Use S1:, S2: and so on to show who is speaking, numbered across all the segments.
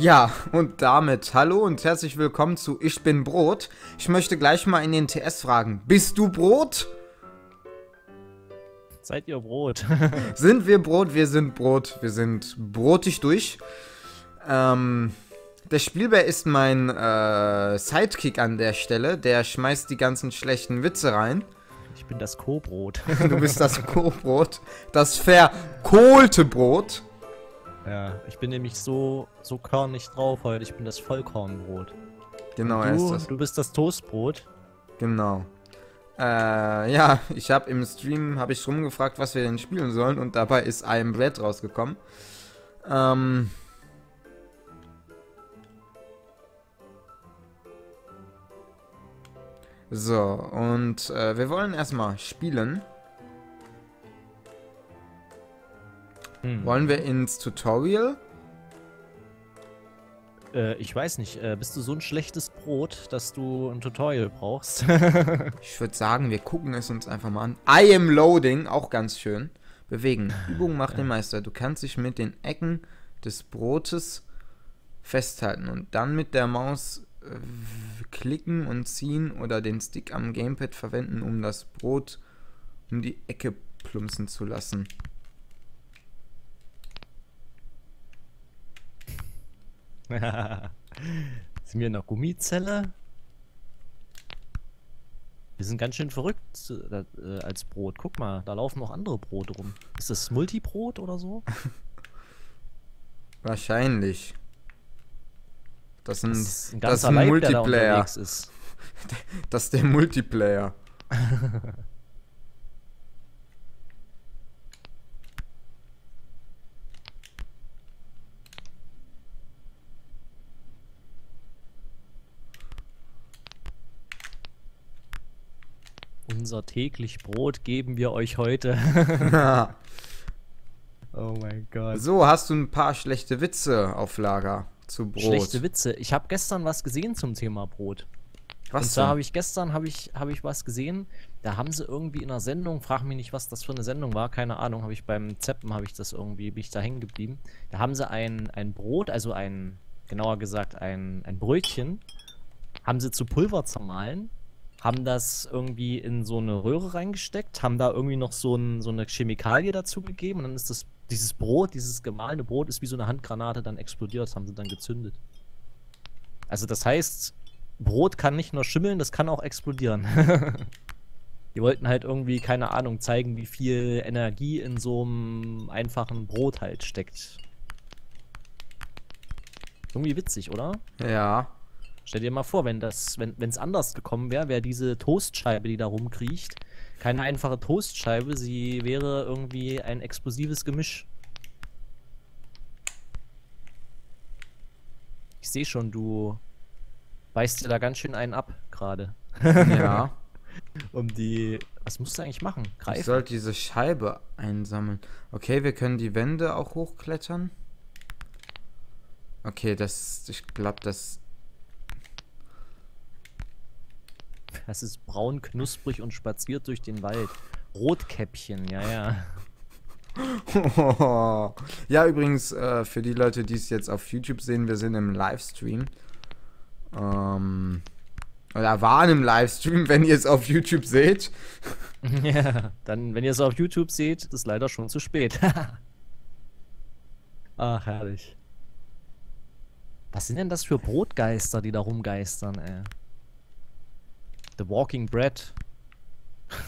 S1: Ja, und damit hallo und herzlich willkommen zu Ich bin Brot. Ich möchte gleich mal in den TS fragen, bist du Brot?
S2: Seid ihr Brot?
S1: sind wir Brot? Wir sind Brot. Wir sind brotig durch. Ähm, der Spielbär ist mein äh, Sidekick an der Stelle. Der schmeißt die ganzen schlechten Witze rein.
S2: Ich bin das Co-Brot.
S1: du bist das Co-Brot. Das verkohlte Brot.
S2: Ja, ich bin nämlich so, so körnig drauf heute. Ich bin das Vollkornbrot.
S1: Genau,
S2: du,
S1: er ist das.
S2: Du bist das Toastbrot.
S1: Genau. Äh, ja, ich habe im Stream habe ich rumgefragt, was wir denn spielen sollen und dabei ist I Am Bread rausgekommen. Ähm. So, und äh, wir wollen erstmal spielen. Hm. Wollen wir ins Tutorial?
S2: Äh, ich weiß nicht. Äh, bist du so ein schlechtes Brot, dass du ein Tutorial brauchst?
S1: ich würde sagen, wir gucken es uns einfach mal an. I am loading, auch ganz schön. Bewegen. Übung macht den Meister. Du kannst dich mit den Ecken des Brotes festhalten und dann mit der Maus äh, klicken und ziehen oder den Stick am Gamepad verwenden, um das Brot um die Ecke plumpsen zu lassen.
S2: sind wir in der Gummizelle? Wir sind ganz schön verrückt äh, als Brot. Guck mal, da laufen noch andere Brote rum. Ist das Multibrot oder so?
S1: Wahrscheinlich. Das, sind,
S2: das ist ein, das ist ein Leib, Multiplayer.
S1: Da ist. das ist der Multiplayer.
S2: Unser täglich Brot geben wir euch heute. oh mein Gott.
S1: So, hast du ein paar schlechte Witze auf Lager zu Brot?
S2: Schlechte Witze. Ich habe gestern was gesehen zum Thema Brot. Was Und zwar habe ich gestern habe ich, hab ich was gesehen, da haben sie irgendwie in einer Sendung, frag mich nicht, was das für eine Sendung war, keine Ahnung, habe ich beim Zeppen, habe ich das irgendwie, bin ich da hängen geblieben. Da haben sie ein, ein Brot, also ein, genauer gesagt, ein, ein Brötchen, haben sie zu Pulver zermahlen haben das irgendwie in so eine Röhre reingesteckt, haben da irgendwie noch so, ein, so eine Chemikalie dazu gegeben und dann ist das, dieses Brot, dieses gemahlene Brot ist wie so eine Handgranate dann explodiert, haben sie dann gezündet. Also das heißt, Brot kann nicht nur schimmeln, das kann auch explodieren. Die wollten halt irgendwie, keine Ahnung, zeigen, wie viel Energie in so einem einfachen Brot halt steckt. Irgendwie witzig, oder?
S1: Ja.
S2: Stell dir mal vor, wenn das, wenn es anders gekommen wäre, wäre diese Toastscheibe, die da rumkriecht, keine einfache Toastscheibe, sie wäre irgendwie ein explosives Gemisch. Ich sehe schon, du beißt dir da ganz schön einen ab gerade.
S1: Ja.
S2: um die. Was musst du eigentlich machen?
S1: Greifen? Ich sollte diese Scheibe einsammeln. Okay, wir können die Wände auch hochklettern. Okay, das. Ich glaube, das
S2: Das ist braun, knusprig und spaziert durch den Wald. Rotkäppchen, ja, ja.
S1: ja, übrigens, äh, für die Leute, die es jetzt auf YouTube sehen, wir sind im Livestream. Ähm, oder waren im Livestream, wenn ihr es auf YouTube seht.
S2: ja, dann, wenn ihr es auf YouTube seht, ist leider schon zu spät. Ach, herrlich. Was sind denn das für Brotgeister, die da rumgeistern, ey? The Walking Bread.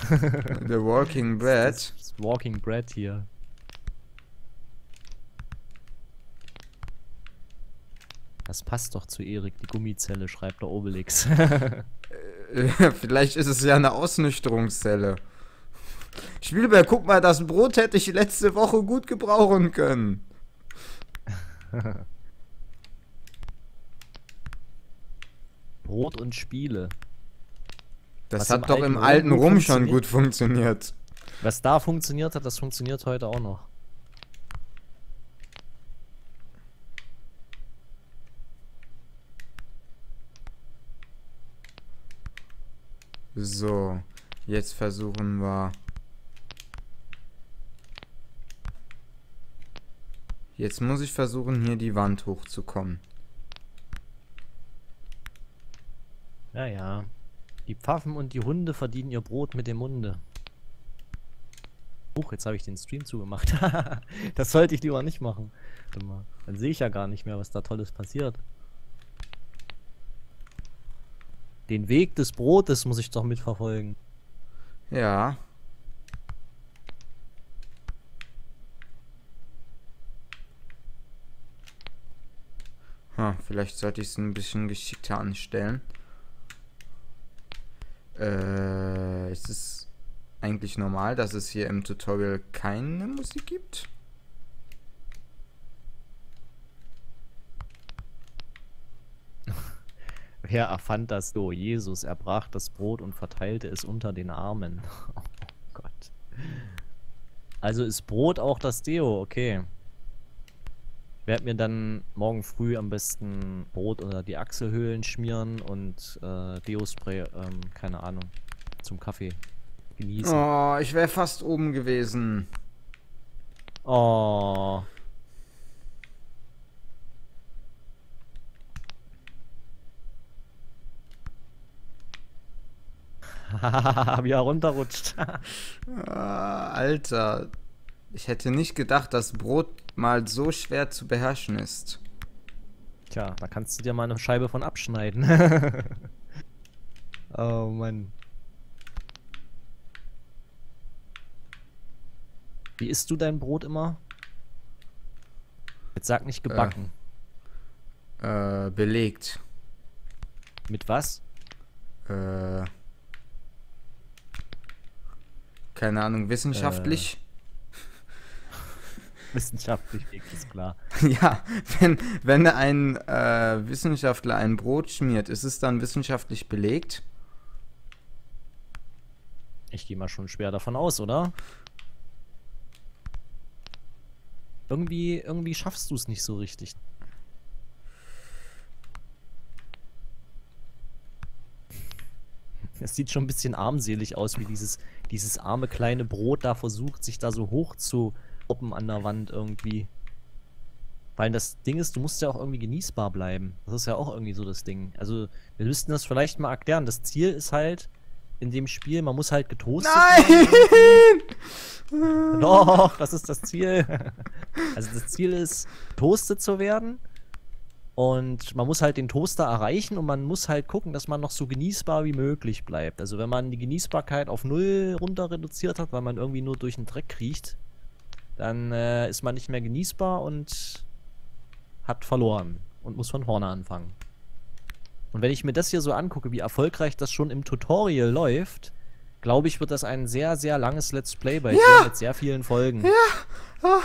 S1: The Walking Bread.
S2: Das, das Walking Bread hier. Das passt doch zu Erik, die Gummizelle, schreibt der Obelix.
S1: Vielleicht ist es ja eine Ausnüchterungszelle. Spielberg, guck mal, das Brot hätte ich letzte Woche gut gebrauchen können.
S2: Brot und Spiele.
S1: Das hat im doch im alten Rum, Rum schon gut funktioniert.
S2: Was da funktioniert hat, das funktioniert heute auch noch.
S1: So, jetzt versuchen wir... Jetzt muss ich versuchen, hier die Wand hochzukommen.
S2: Naja. Die Pfaffen und die Hunde verdienen ihr Brot mit dem Munde. Huch, jetzt habe ich den Stream zugemacht. das sollte ich lieber nicht machen. Dann sehe ich ja gar nicht mehr, was da Tolles passiert. Den Weg des Brotes muss ich doch mitverfolgen.
S1: Ja. Hm, vielleicht sollte ich es ein bisschen geschickter anstellen. Äh, ist es eigentlich normal, dass es hier im Tutorial keine Musik gibt?
S2: Wer erfand das so? Jesus, er brach das Brot und verteilte es unter den Armen. Oh Gott. Also ist Brot auch das Deo, okay. Ich werde mir dann morgen früh am besten Brot oder die Achselhöhlen schmieren und äh, Deo-Spray, ähm, keine Ahnung, zum Kaffee genießen.
S1: Oh, ich wäre fast oben gewesen.
S2: Oh. Wie er runterrutscht.
S1: ah, Alter. Ich hätte nicht gedacht, dass Brot mal so schwer zu beherrschen ist.
S2: Tja, da kannst du dir mal eine Scheibe von abschneiden. oh Mann. Wie isst du dein Brot immer? Jetzt sag nicht gebacken.
S1: Äh, äh belegt.
S2: Mit was?
S1: Äh. Keine Ahnung, wissenschaftlich.
S2: Wissenschaftlich ist klar.
S1: Ja, wenn, wenn ein äh, Wissenschaftler ein Brot schmiert, ist es dann wissenschaftlich belegt?
S2: Ich gehe mal schon schwer davon aus, oder? Irgendwie, irgendwie schaffst du es nicht so richtig. Es sieht schon ein bisschen armselig aus, wie dieses, dieses arme kleine Brot da versucht, sich da so hoch zu oppen an der Wand irgendwie. Weil das Ding ist, du musst ja auch irgendwie genießbar bleiben. Das ist ja auch irgendwie so das Ding. Also, wir müssten das vielleicht mal erklären. Das Ziel ist halt in dem Spiel, man muss halt getoastet
S1: Nein!
S2: Doch, das ist das Ziel. also das Ziel ist, toastet zu werden. Und man muss halt den Toaster erreichen und man muss halt gucken, dass man noch so genießbar wie möglich bleibt. Also wenn man die Genießbarkeit auf null runter reduziert hat, weil man irgendwie nur durch den Dreck kriecht, dann äh, ist man nicht mehr genießbar und hat verloren und muss von vorne anfangen. Und wenn ich mir das hier so angucke, wie erfolgreich das schon im Tutorial läuft, glaube ich, wird das ein sehr, sehr langes Let's Play bei ja. dir mit sehr vielen Folgen.
S1: Ja.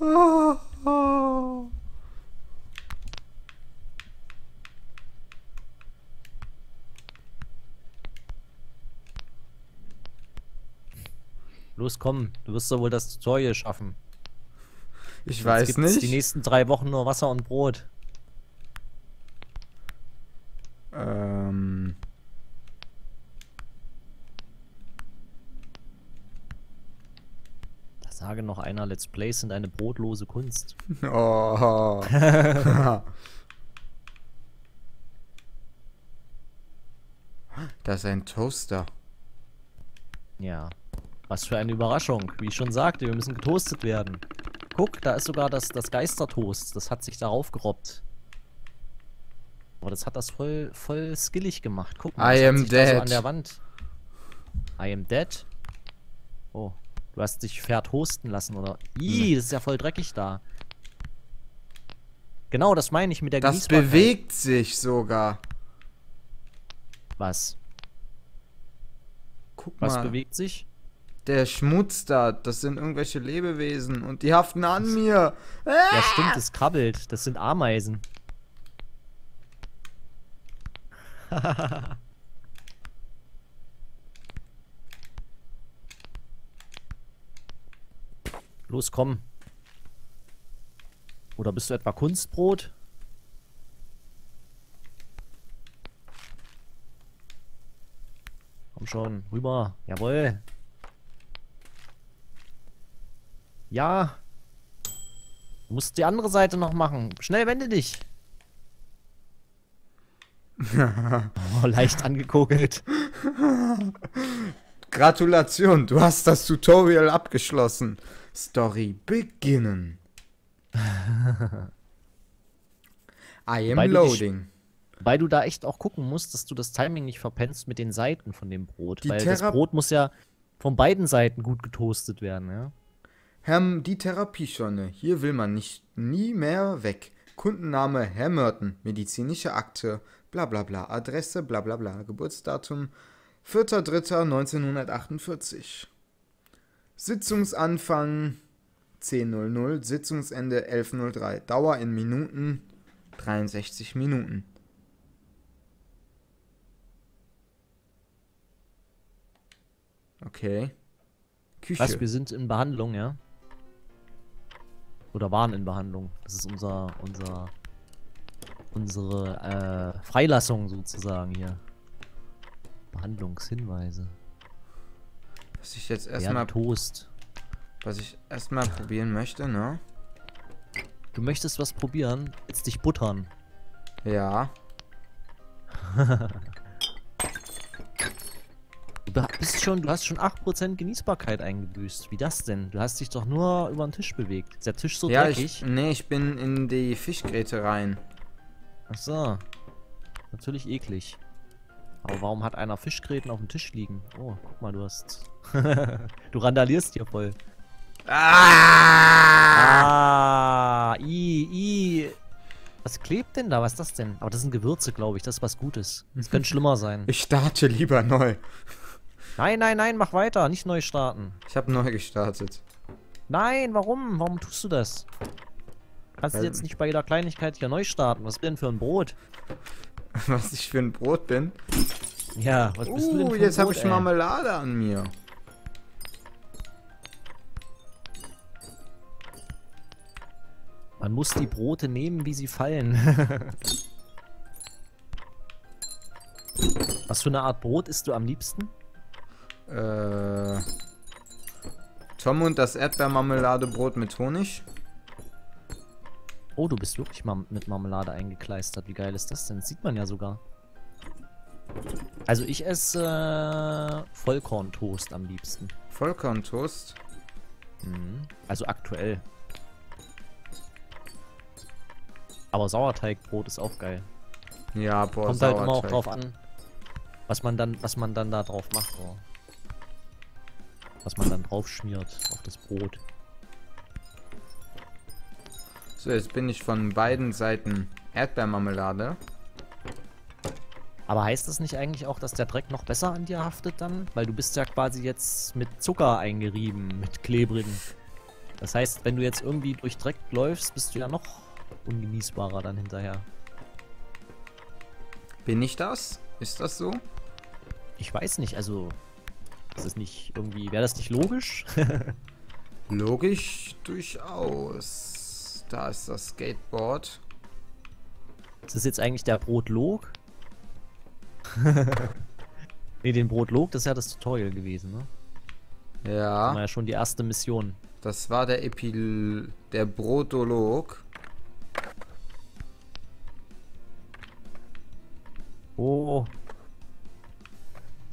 S1: Oh. Oh. Oh.
S2: Los, komm, du wirst doch wohl das Tutorial schaffen.
S1: Ich Jetzt weiß nicht.
S2: die nächsten drei Wochen nur Wasser und Brot.
S1: Ähm.
S2: Da sage noch einer, Let's Plays sind eine brotlose Kunst.
S1: Oh. das ist ein Toaster.
S2: Ja. Was für eine Überraschung. Wie ich schon sagte, wir müssen getoastet werden. Guck, da ist sogar das, das Geistertoast. Das hat sich darauf gerobbt. Aber das hat das voll, voll skillig gemacht. Guck
S1: mal, I am dead. So
S2: an der Wand. I am dead? Oh, du hast dich vertoasten lassen, oder? Ih, hm. das ist ja voll dreckig da. Genau, das meine ich mit der
S1: Das bewegt sich sogar.
S2: Was?
S1: Guck
S2: Was mal. bewegt sich?
S1: Der Schmutz da, das sind irgendwelche Lebewesen und die haften an mir.
S2: Ja, stimmt, es krabbelt. Das sind Ameisen. Los, komm. Oder bist du etwa Kunstbrot? Komm schon, rüber. Jawohl. Ja. Du musst die andere Seite noch machen. Schnell, wende dich. oh, leicht angekokelt.
S1: Gratulation, du hast das Tutorial abgeschlossen. Story beginnen. I am
S2: du
S1: loading.
S2: Weil du da echt auch gucken musst, dass du das Timing nicht verpennst mit den Seiten von dem Brot.
S1: Die
S2: Weil das
S1: Thera-
S2: Brot muss ja von beiden Seiten gut getoastet werden, ja.
S1: Herr, die Therapieschonne. Hier will man nicht nie mehr weg. Kundenname Herr Merton. Medizinische Akte. Bla bla bla. Adresse bla bla bla. Geburtsdatum 4.3.1948. Sitzungsanfang 10.00. Sitzungsende 11.03. Dauer in Minuten 63 Minuten. Okay. Küche.
S2: Was, wir sind in Behandlung, ja? Oder waren in Behandlung. Das ist unser, unser, unsere äh, Freilassung sozusagen hier. Behandlungshinweise.
S1: Was ich jetzt erstmal
S2: Toast.
S1: Was ich erstmal probieren möchte, ne?
S2: Du möchtest was probieren? Jetzt dich buttern.
S1: Ja.
S2: Du bist schon, du hast schon 8% Genießbarkeit eingebüßt. Wie das denn? Du hast dich doch nur über den Tisch bewegt. Ist der Tisch so
S1: ja,
S2: dreckig?
S1: ich, nee, ich bin in die Fischgräte rein.
S2: Ach so. Natürlich eklig. Aber warum hat einer Fischgräten auf dem Tisch liegen? Oh, guck mal, du hast. du randalierst hier voll.
S1: Ah!
S2: Ah, i, i. Was klebt denn da? Was ist das denn? Aber das sind Gewürze, glaube ich. Das ist was Gutes. Das könnte schlimmer sein.
S1: Ich starte lieber neu.
S2: Nein, nein, nein, mach weiter. Nicht neu starten.
S1: Ich habe neu gestartet.
S2: Nein, warum? Warum tust du das? Kannst du jetzt nicht bei jeder Kleinigkeit hier neu starten? Was denn für ein Brot?
S1: Was ich für ein Brot bin.
S2: Ja, was bist du denn
S1: Uh,
S2: für ein
S1: jetzt habe ich
S2: ey?
S1: Marmelade an mir.
S2: Man muss die Brote nehmen, wie sie fallen. Was für eine Art Brot isst du am liebsten?
S1: Äh. Tom und das Erdbeermarmeladebrot mit Honig.
S2: Oh, du bist wirklich mal mit Marmelade eingekleistert. Wie geil ist das denn? Das sieht man ja sogar. Also ich esse äh, Vollkorntoast am liebsten.
S1: Vollkorntoast.
S2: Mhm. Also aktuell. Aber Sauerteigbrot ist auch geil.
S1: Ja, boah,
S2: Kommt halt immer auch drauf an, was man dann, was man dann da drauf macht. Oh. Was man dann drauf schmiert auf das Brot.
S1: So, jetzt bin ich von beiden Seiten Erdbeermarmelade.
S2: Aber heißt das nicht eigentlich auch, dass der Dreck noch besser an dir haftet dann? Weil du bist ja quasi jetzt mit Zucker eingerieben, mit klebrigen. Das heißt, wenn du jetzt irgendwie durch Dreck läufst, bist du ja noch ungenießbarer dann hinterher.
S1: Bin ich das? Ist das so?
S2: Ich weiß nicht, also ist es nicht irgendwie, wäre das nicht logisch?
S1: Logisch durchaus. Da ist das Skateboard.
S2: ist das jetzt eigentlich der Brotlog? ne, den Brotlog, das ist ja das Tutorial gewesen, ne? Das war
S1: Ja,
S2: ja schon die erste Mission.
S1: das war der Epil... der Brotolog.
S2: Oh.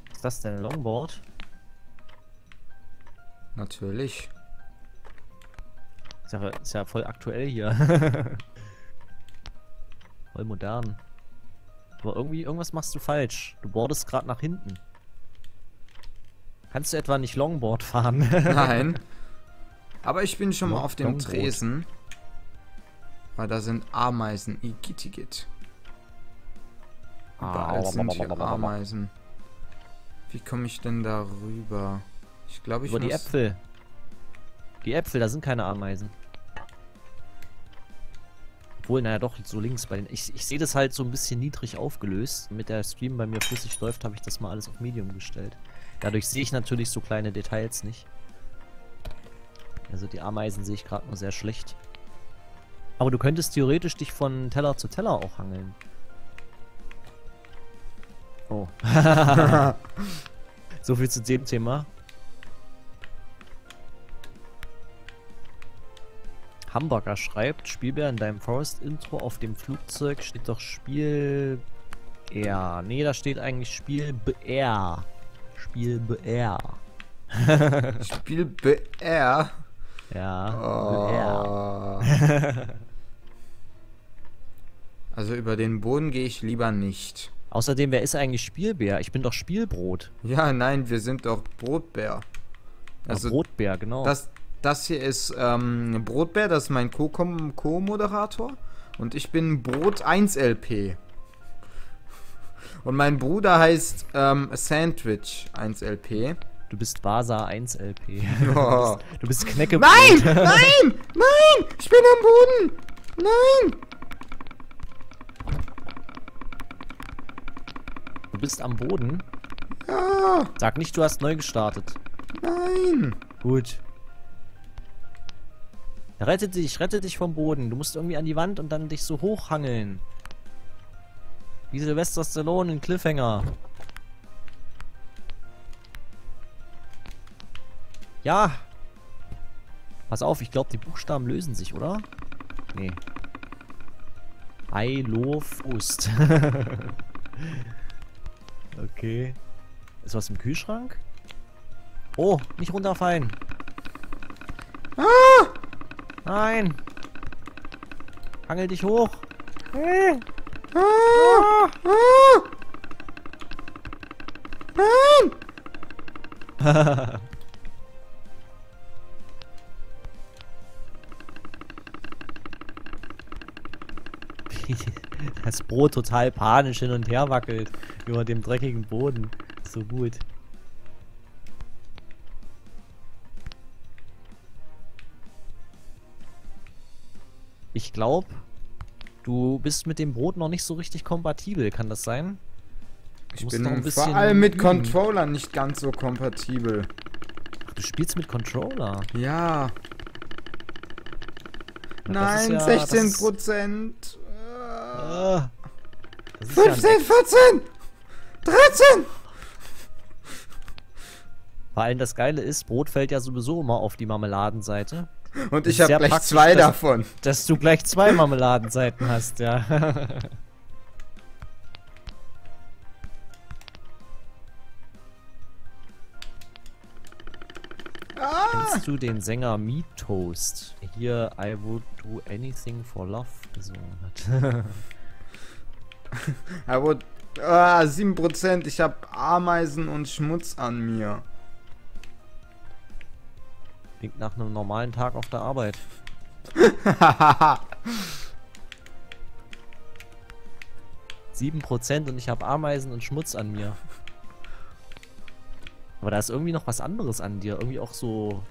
S2: Was ist das denn? Ein Longboard?
S1: Natürlich.
S2: Ist ja, ist ja voll aktuell hier. voll modern. Aber irgendwie, irgendwas machst du falsch. Du boardest gerade nach hinten. Kannst du etwa nicht Longboard fahren?
S1: Nein. Aber ich bin schon mal
S2: Long-
S1: auf dem
S2: Longboard.
S1: Tresen. Weil da sind Ameisen. Igittigit. Überall sind hier Ameisen. Wie komme ich denn da rüber? Ich glaube, ich
S2: Über die
S1: muss...
S2: Äpfel. Die Äpfel, da sind keine Ameisen. Obwohl, naja doch, so links bei den. Ich, ich sehe das halt so ein bisschen niedrig aufgelöst. Damit der Stream bei mir flüssig läuft, habe ich das mal alles auf Medium gestellt. Dadurch sehe ich natürlich so kleine Details nicht. Also die Ameisen sehe ich gerade nur sehr schlecht. Aber du könntest theoretisch dich von Teller zu Teller auch hangeln. Oh. so viel zu dem Thema. Hamburger schreibt, Spielbär in deinem Forest-Intro auf dem Flugzeug steht doch Spiel... BR. Nee, da steht eigentlich Spiel BR. Spiel BR.
S1: Spiel BR?
S2: Ja.
S1: Oh. also über den Boden gehe ich lieber nicht.
S2: Außerdem, wer ist eigentlich Spielbär? Ich bin doch Spielbrot.
S1: Ja, nein, wir sind doch Brotbär.
S2: Also ja, Brotbär, genau.
S1: Das, das hier ist ähm, Brotbär, das ist mein Co-Moderator. Und ich bin Brot 1LP. Und mein Bruder heißt ähm, Sandwich 1LP.
S2: Du bist Vasa 1LP. Oh. Du bist, bist Knecke.
S1: Nein! Nein! Nein! Ich bin am Boden! Nein!
S2: Du bist am Boden?
S1: Ja.
S2: Sag nicht, du hast neu gestartet.
S1: Nein.
S2: Gut. Rette dich, rette dich vom Boden. Du musst irgendwie an die Wand und dann dich so hochhangeln. Wie Sylvester Stallone in Cliffhanger. Ja. Pass auf, ich glaube, die Buchstaben lösen sich, oder? Nee. I love Ust. okay. Ist was im Kühlschrank? Oh, nicht runterfallen.
S1: Ah!
S2: Nein. Hangel dich hoch.
S1: Ah! Ah! Ah!
S2: Nein! das Brot total panisch hin und her wackelt über dem dreckigen Boden. So gut. Ich glaube, du bist mit dem Brot noch nicht so richtig kompatibel. Kann das sein?
S1: Ich bin vor allem mit üben. Controller nicht ganz so kompatibel.
S2: Ach, du spielst mit Controller?
S1: Ja. Nein, ja, 16 Prozent.
S2: Äh,
S1: 15, ja 14, 13!
S2: Vor allem das Geile ist, Brot fällt ja sowieso immer auf die Marmeladenseite.
S1: Und ich habe gleich zwei
S2: dass,
S1: davon.
S2: Dass du gleich zwei Marmeladenseiten hast, ja. Ah! Kennst du den Sänger Meat Toast? Hier I would do anything for love gesungen hat.
S1: I would... Ah, 7%. Ich habe Ameisen und Schmutz an mir.
S2: Klingt nach einem normalen Tag auf der Arbeit. Sieben Prozent und ich habe Ameisen und Schmutz an mir. Aber da ist irgendwie noch was anderes an dir. Irgendwie auch so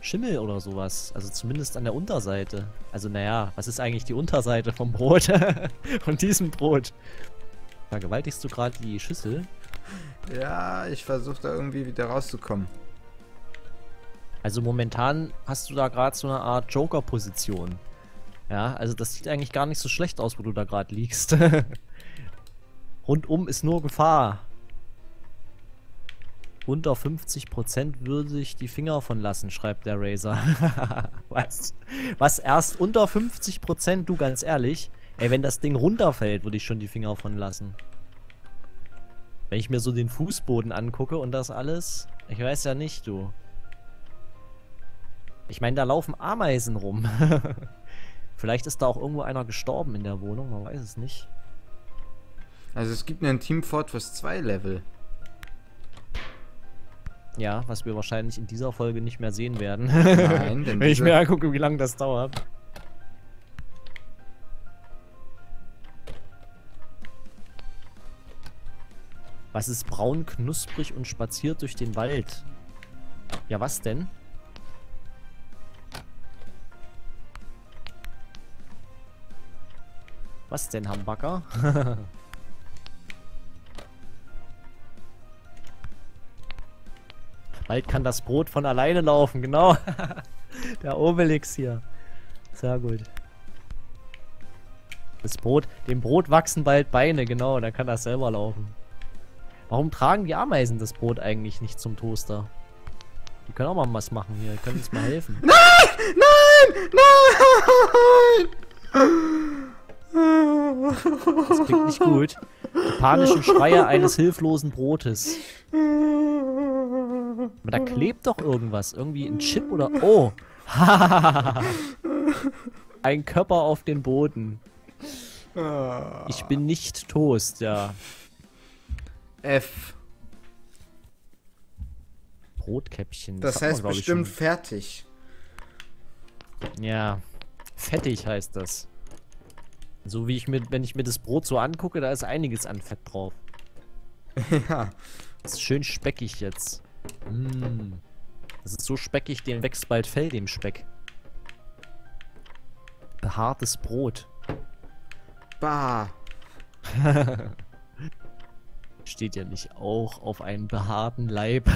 S2: Schimmel oder sowas. Also zumindest an der Unterseite. Also naja, was ist eigentlich die Unterseite vom Brot? Von diesem Brot. Vergewaltigst du gerade die Schüssel?
S1: Ja, ich versuche da irgendwie wieder rauszukommen.
S2: Also momentan hast du da gerade so eine Art Joker-Position. Ja, also das sieht eigentlich gar nicht so schlecht aus, wo du da gerade liegst. Rundum ist nur Gefahr. Unter 50% würde ich die Finger von lassen, schreibt der Razer. Was? Was erst unter 50%? Du, ganz ehrlich. Ey, wenn das Ding runterfällt, würde ich schon die Finger von lassen. Wenn ich mir so den Fußboden angucke und das alles. Ich weiß ja nicht, du. Ich meine, da laufen Ameisen rum. Vielleicht ist da auch irgendwo einer gestorben in der Wohnung, man weiß es nicht.
S1: Also es gibt einen Team Fortress 2 Level.
S2: Ja, was wir wahrscheinlich in dieser Folge nicht mehr sehen werden. Nein, denn Wenn ich mir angucke, wie lange das dauert. Was ist braun, knusprig und spaziert durch den Wald? Ja, was denn? Was denn, Hamburger? Bald kann das Brot von alleine laufen, genau. Der Obelix hier. Sehr gut. Das Brot, dem Brot wachsen bald Beine, genau, dann kann das selber laufen. Warum tragen die Ameisen das Brot eigentlich nicht zum Toaster? Die können auch mal was machen hier, können uns mal helfen.
S1: Nein! Nein! Nein!
S2: Das klingt nicht gut. Die panischen Schreie eines hilflosen Brotes. Aber da klebt doch irgendwas. Irgendwie ein Chip oder... Oh! ein Körper auf den Boden. Ich bin nicht Toast, ja.
S1: F.
S2: Brotkäppchen.
S1: Das, das heißt man, bestimmt fertig.
S2: Ja. Fettig heißt das. So wie ich mir, wenn ich mir das Brot so angucke, da ist einiges an Fett drauf. ja. Das ist schön speckig jetzt. Mm. Das ist so speckig, dem wächst bald Fell dem Speck. Behaartes Brot.
S1: Bah.
S2: Steht ja nicht auch auf einen behaarten Leib.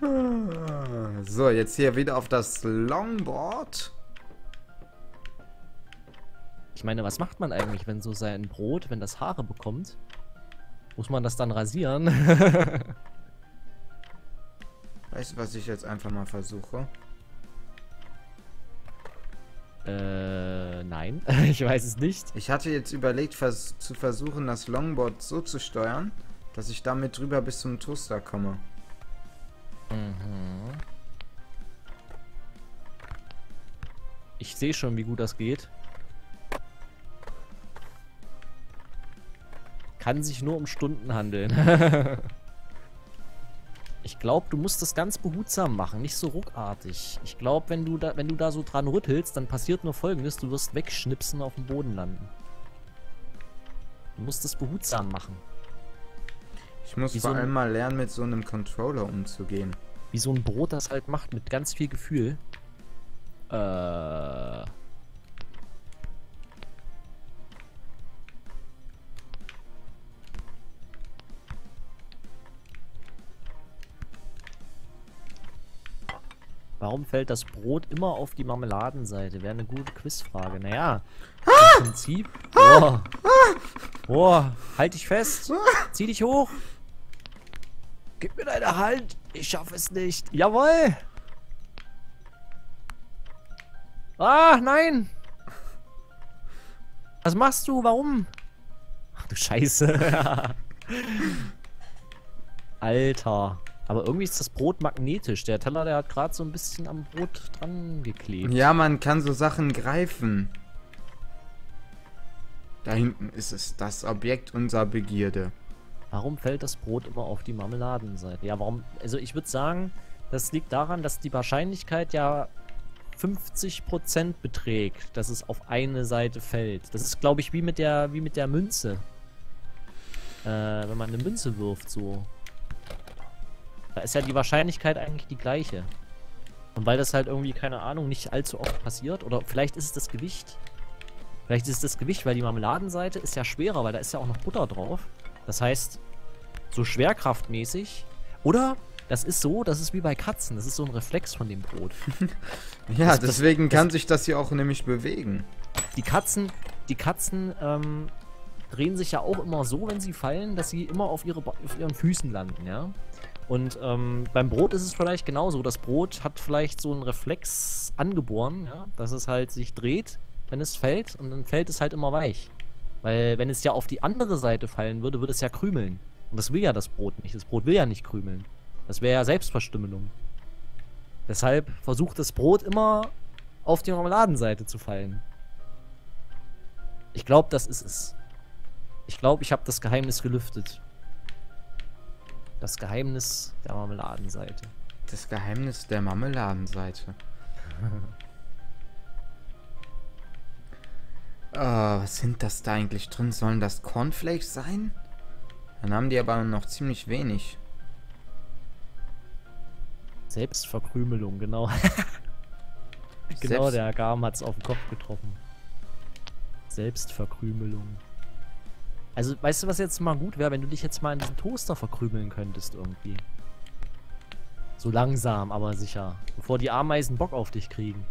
S1: so, jetzt hier wieder auf das Longboard.
S2: Ich meine, was macht man eigentlich, wenn so sein Brot, wenn das Haare bekommt? Muss man das dann rasieren?
S1: weißt du, was ich jetzt einfach mal versuche?
S2: Äh, nein. ich weiß es nicht.
S1: Ich hatte jetzt überlegt, vers zu versuchen, das Longboard so zu steuern, dass ich damit drüber bis zum Toaster komme. Mhm.
S2: Ich sehe schon, wie gut das geht. Kann sich nur um Stunden handeln. Ich glaube, du musst das ganz behutsam machen, nicht so ruckartig. Ich glaube, wenn, du da, wenn du da so dran rüttelst, dann passiert nur folgendes, du wirst wegschnipsen auf dem Boden landen. Du musst das behutsam machen.
S1: Ich muss Wie vor so allem mal lernen, mit so einem Controller umzugehen.
S2: Wie so ein Brot das halt macht, mit ganz viel Gefühl. Äh... Warum fällt das Brot immer auf die Marmeladenseite? Wäre eine gute Quizfrage. Naja, im Prinzip... Boah, boah, halt dich fest. Zieh dich hoch. Gib mir deine Hand. Ich schaffe es nicht. Jawohl. Ah, nein. Was machst du? Warum? Ach du Scheiße. Alter. Aber irgendwie ist das Brot magnetisch. Der Teller, der hat gerade so ein bisschen am Brot dran geklebt.
S1: Ja, man kann so Sachen greifen. Da hinten ist es, das Objekt unserer Begierde.
S2: Warum fällt das Brot immer auf die Marmeladenseite? Ja, warum? Also ich würde sagen, das liegt daran, dass die Wahrscheinlichkeit ja 50% beträgt, dass es auf eine Seite fällt. Das ist, glaube ich, wie mit der, wie mit der Münze. Äh, wenn man eine Münze wirft, so. Da ist ja die Wahrscheinlichkeit eigentlich die gleiche. Und weil das halt irgendwie, keine Ahnung, nicht allzu oft passiert, oder vielleicht ist es das Gewicht. Vielleicht ist es das Gewicht, weil die Marmeladenseite ist ja schwerer, weil da ist ja auch noch Butter drauf. Das heißt, so schwerkraftmäßig. Oder das ist so, das ist wie bei Katzen. Das ist so ein Reflex von dem Brot.
S1: ja, das, deswegen das, kann das, sich das hier auch nämlich bewegen.
S2: Die Katzen, die Katzen ähm, drehen sich ja auch immer so, wenn sie fallen, dass sie immer auf, ihre, auf ihren Füßen landen, ja. Und ähm, beim Brot ist es vielleicht genauso. Das Brot hat vielleicht so einen Reflex angeboren, ja, dass es halt sich dreht, wenn es fällt. Und dann fällt es halt immer weich. Weil wenn es ja auf die andere Seite fallen würde, würde es ja krümeln. Und das will ja das Brot nicht. Das Brot will ja nicht krümeln. Das wäre ja Selbstverstümmelung. Deshalb versucht das Brot immer auf die Marmeladenseite zu fallen. Ich glaube, das ist es. Ich glaube, ich habe das Geheimnis gelüftet. Das Geheimnis der Marmeladenseite.
S1: Das Geheimnis der Marmeladenseite. oh, was sind das da eigentlich drin? Sollen das Cornflakes sein? Dann haben die aber noch ziemlich wenig.
S2: Selbstverkrümelung, genau. genau, Selbst der Garm hat es auf den Kopf getroffen. Selbstverkrümelung. Also, weißt du, was jetzt mal gut wäre, wenn du dich jetzt mal in diesen Toaster verkrümeln könntest irgendwie. So langsam, aber sicher. Bevor die Ameisen Bock auf dich kriegen.